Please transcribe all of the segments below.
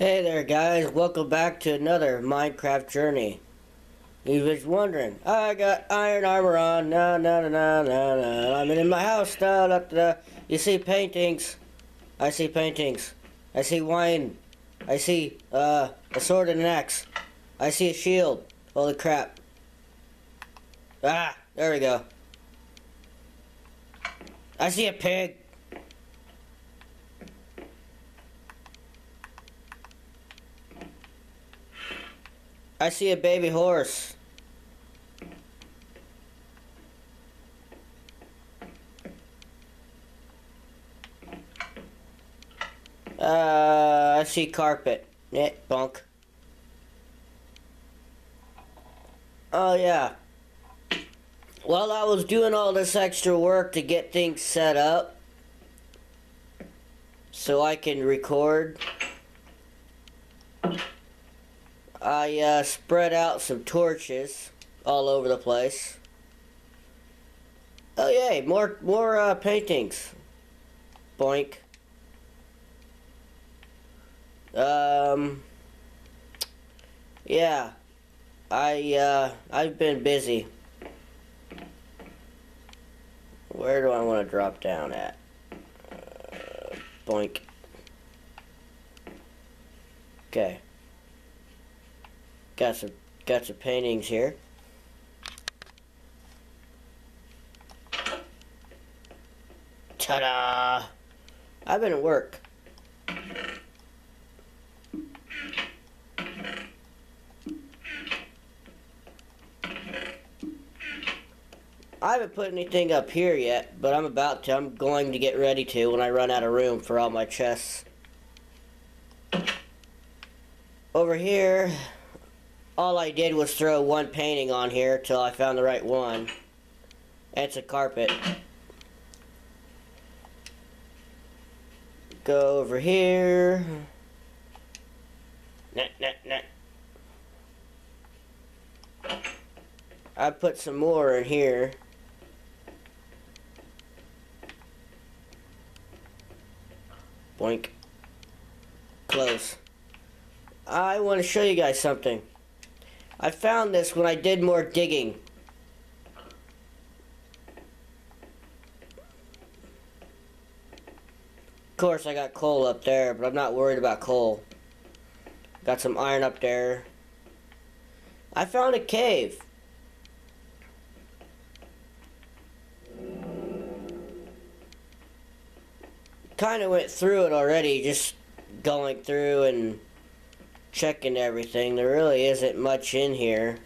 Hey there guys, welcome back to another Minecraft journey. You was wondering, I got iron armor on, na na na na na na, I'm in my house, da da da. You see paintings, I see paintings, I see wine, I see uh, a sword and an axe, I see a shield, holy crap. Ah, there we go. I see a pig. I see a baby horse. Uh, I see carpet. Yeah, bunk. Oh, yeah. While I was doing all this extra work to get things set up so I can record, I uh, spread out some torches all over the place. Oh yay, more more uh, paintings. Boink. Um. Yeah, I uh, I've been busy. Where do I want to drop down at? Uh, boink. Okay. Got some got some paintings here. Ta-da! I've been at work. I haven't put anything up here yet, but I'm about to. I'm going to get ready to when I run out of room for all my chests. Over here, all I did was throw one painting on here till I found the right one. It's a carpet. Go over here. Nah, nah, nah. I put some more in here. Boink. Close. I want to show you guys something. I found this when I did more digging. Of course, I got coal up there, but I'm not worried about coal. Got some iron up there. I found a cave. Kind of went through it already, just going through and checking everything. There really isn't much in here.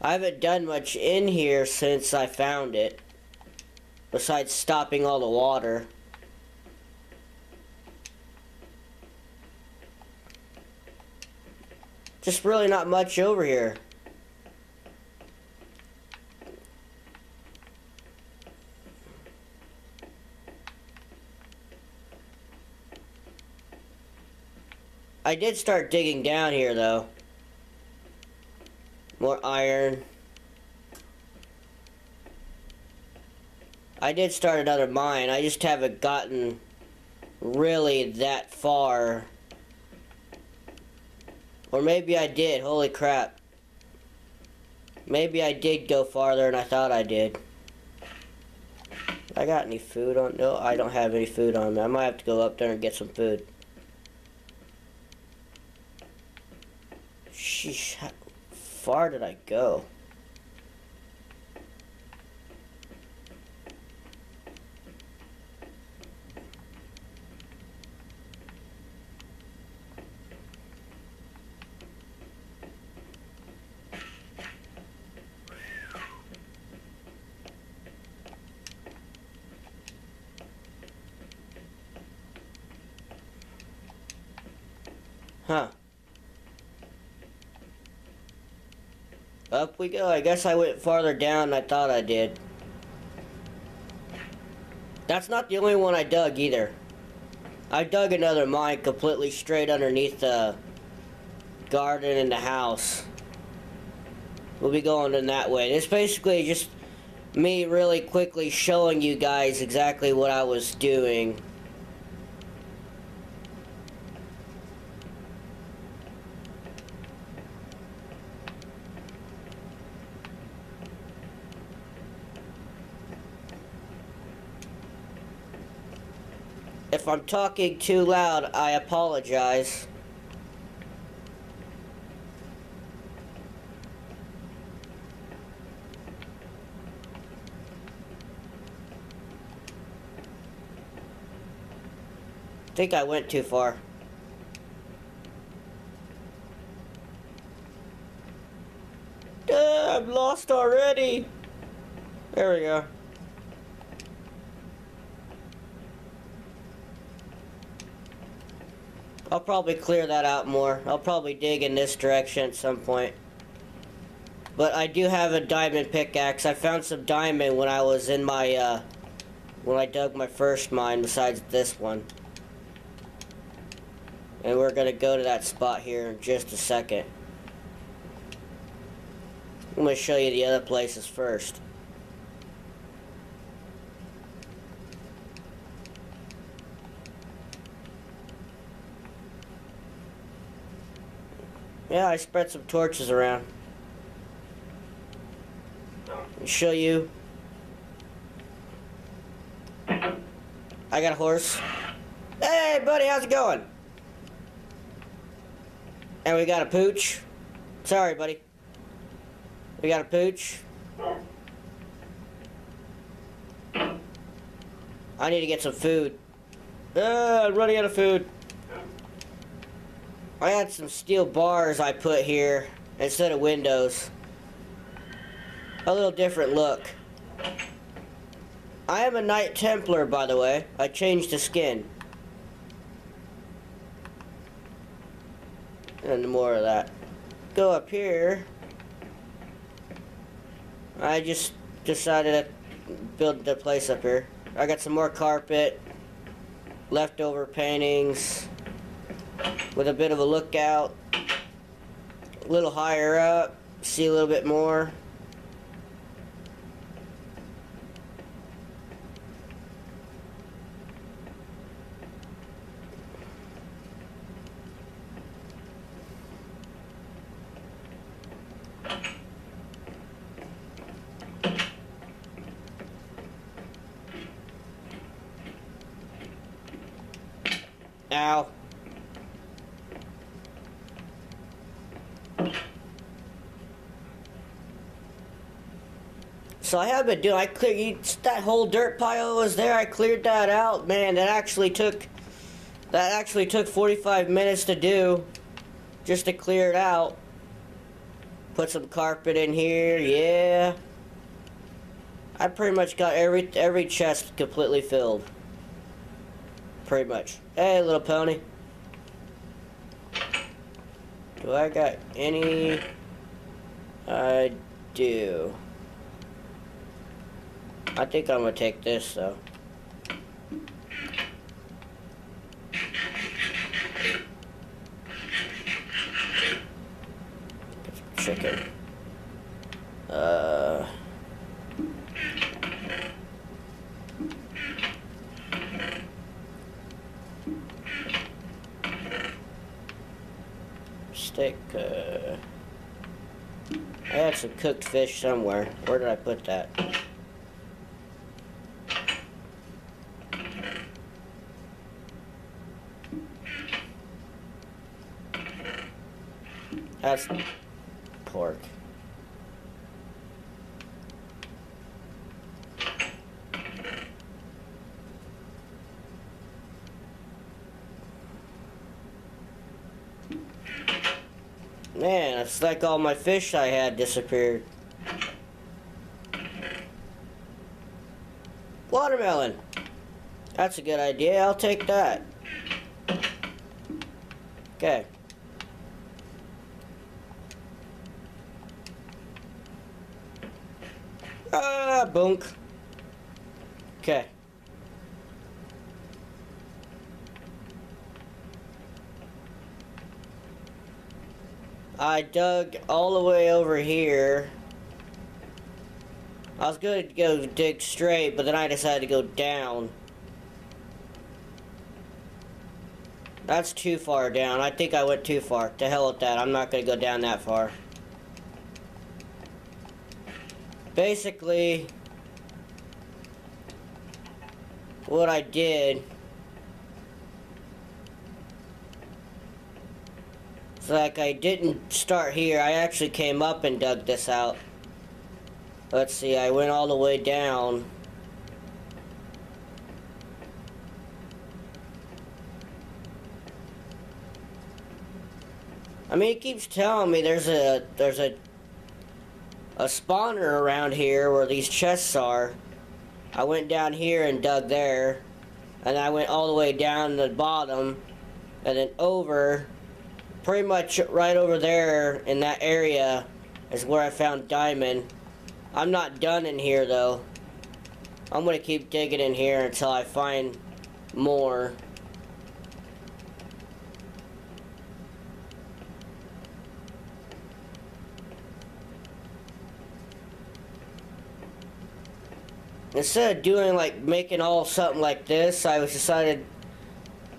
I haven't done much in here since I found it. Besides stopping all the water. Just really not much over here. I did start digging down here though. More iron. I did start another mine. I just haven't gotten really that far. Or maybe I did. Holy crap. Maybe I did go farther than I thought I did. I got any food on? No, I don't have any food on me. I might have to go up there and get some food. Sheesh, how far did I go? Huh. Up we go. I guess I went farther down than I thought I did. That's not the only one I dug either. I dug another mine completely straight underneath the garden and the house. We'll be going in that way. It's basically just me really quickly showing you guys exactly what I was doing. If I'm talking too loud, I apologize. I think I went too far. Uh, I'm lost already. There we go. I'll probably clear that out more. I'll probably dig in this direction at some point. But I do have a diamond pickaxe. I found some diamond when I was in my, uh, when I dug my first mine besides this one. And we're going to go to that spot here in just a second. I'm going to show you the other places first. Yeah, I spread some torches around. Show you. I got a horse. Hey, buddy, how's it going? And we got a pooch. Sorry, buddy. We got a pooch. I need to get some food. Uh, I'm running out of food. I had some steel bars I put here instead of windows. A little different look. I am a Knight Templar, by the way. I changed the skin. And more of that. Go up here. I just decided to build the place up here. I got some more carpet, leftover paintings, with a bit of a lookout, a little higher up, see a little bit more. Ow. So I have been doing. I cleared that whole dirt pile was there. I cleared that out. Man, that actually took that actually took 45 minutes to do, just to clear it out. Put some carpet in here. Yeah. I pretty much got every every chest completely filled. Pretty much. Hey, little pony. Do I got any? I do. I think I'm gonna take this though. Chicken. Uh. Steak. Uh, I had some cooked fish somewhere. Where did I put that? Pork. Man, it's like all my fish I had disappeared. Watermelon. That's a good idea. I'll take that. Okay. Bunk. Okay. I dug all the way over here. I was going to go dig straight, but then I decided to go down. That's too far down. I think I went too far. To hell with that. I'm not going to go down that far. basically, what I did It's like I didn't start here. I actually came up and dug this out. Let's see, I went all the way down. I mean, it keeps telling me there's a there's a a spawner around here where these chests are. I went down here and dug there, and I went all the way down the bottom, and then over, pretty much right over there in that area is where I found diamond. I'm not done in here though. I'm gonna keep digging in here until I find more. Instead of doing like making all something like this, I was decided,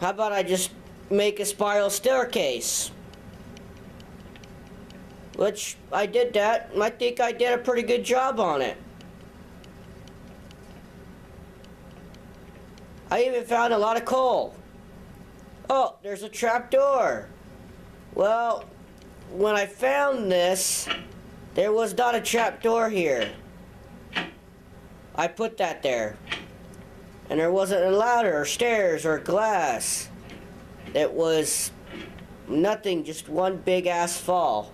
how about I just make a spiral staircase? Which I did that, I think I did a pretty good job on it. I even found a lot of coal. Oh, there's a trap door. Well, when I found this, there was not a trap door here. I put that there. And there wasn't a ladder or stairs or glass. It was nothing, just one big ass fall.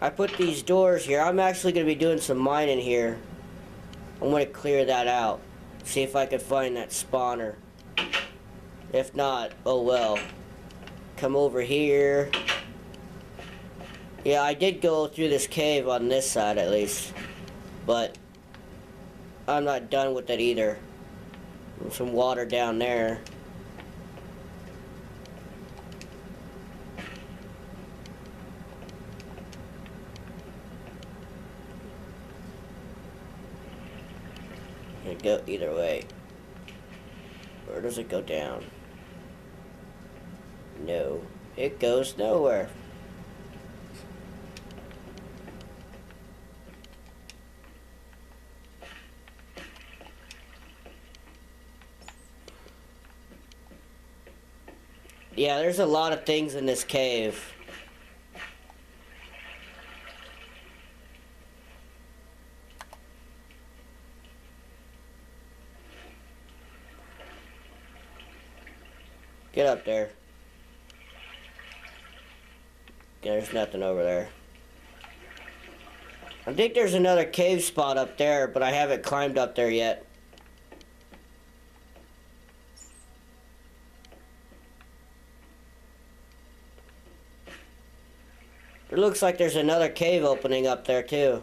I put these doors here. I'm actually going to be doing some mining here. I'm going to clear that out. See if I can find that spawner. If not, oh well. Come over here. Yeah, I did go through this cave on this side at least. But I'm not done with it either. Some water down there. It go either way. Where does it go down? No, it goes nowhere. Yeah, there's a lot of things in this cave. Get up there. There's nothing over there. I think there's another cave spot up there, but I haven't climbed up there yet. It looks like there's another cave opening up there too.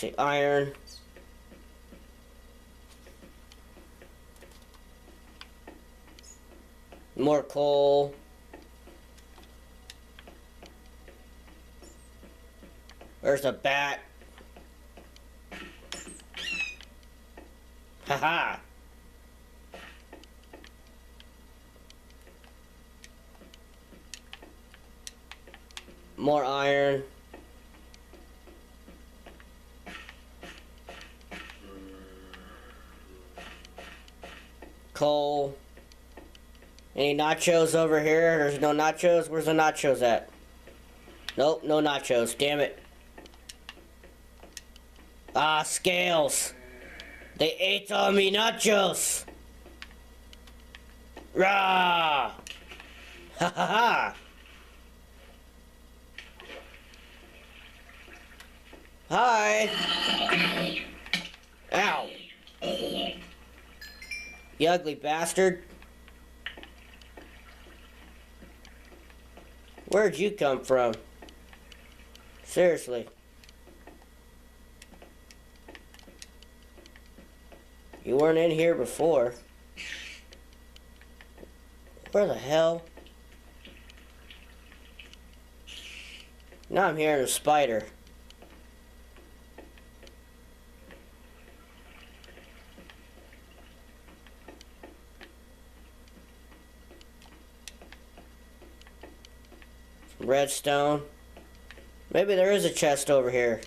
see iron More coal. There's a bat. Haha. More iron. Coal. Any nachos over here? There's no nachos? Where's the nachos at? Nope, no nachos. Damn it. Ah, scales. They ate all me nachos. Rah! Ha ha ha! Hi! Ow! You ugly bastard. Where'd you come from? Seriously. You weren't in here before. Where the hell? Now I'm hearing a spider. Redstone. Maybe there is a chest over here.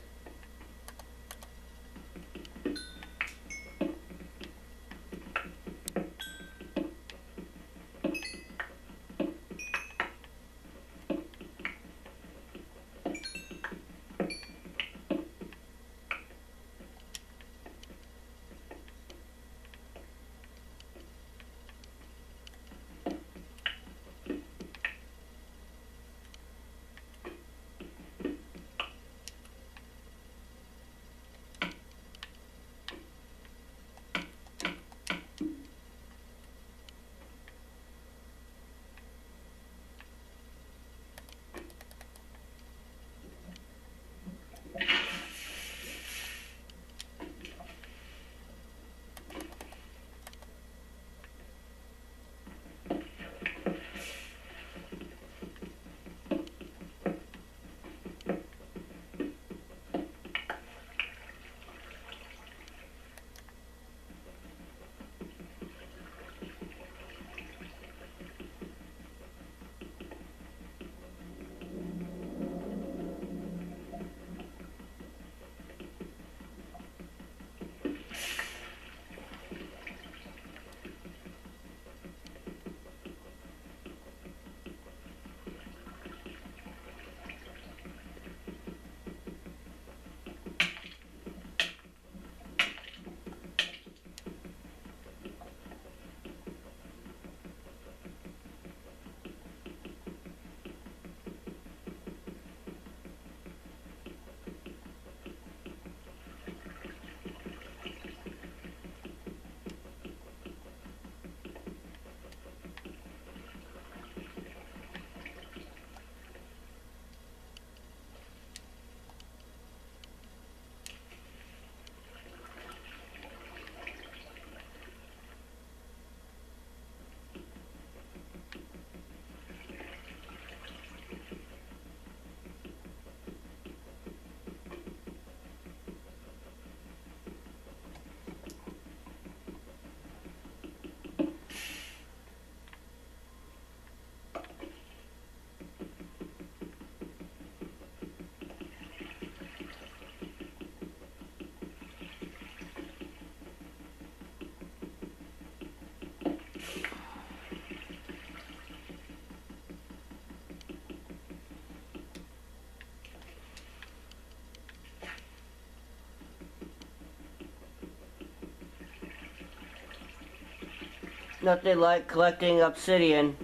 Nothing like collecting obsidian.